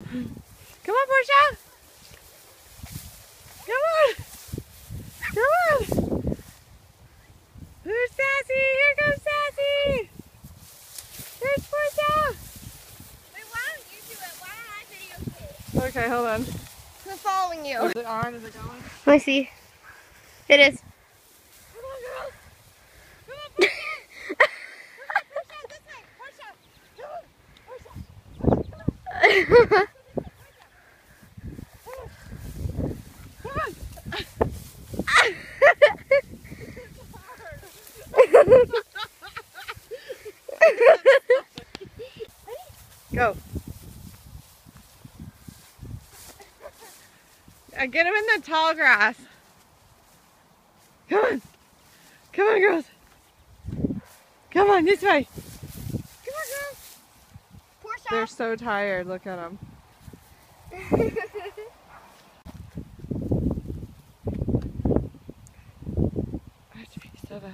Come on, Portia. Come on. Come on. Who's Sassy? Here comes Sassy. There's Portia. Wait, why don't you do it? Why don't I video it? Okay, hold on. I'm following you. Is it on? Is it going? Let me see. It is. Come on, girls. Come on, Portia. Portia, this way. Portia. Come on. Portia. Come on. Go. Uh, get him in the tall grass. Come on. Come on, girls. Come on, this way. Come on, girls. They're so tired. Look at them. I have to be so bad.